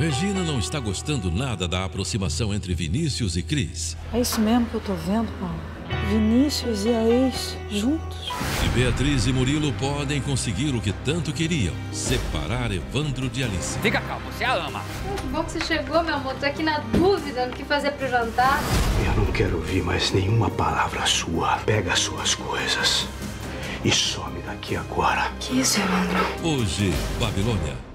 Regina não está gostando nada da aproximação entre Vinícius e Cris. É isso mesmo que eu tô vendo, Paulo. Vinícius e a ex juntos. E Beatriz e Murilo podem conseguir o que tanto queriam: separar Evandro de Alice. Fica calmo, você a ama. Que bom que você chegou, meu amor. Tô aqui na dúvida do que fazer pro jantar. Eu não quero ouvir mais nenhuma palavra sua. Pega as suas coisas e some daqui agora. Que isso, Evandro? Hoje, Babilônia.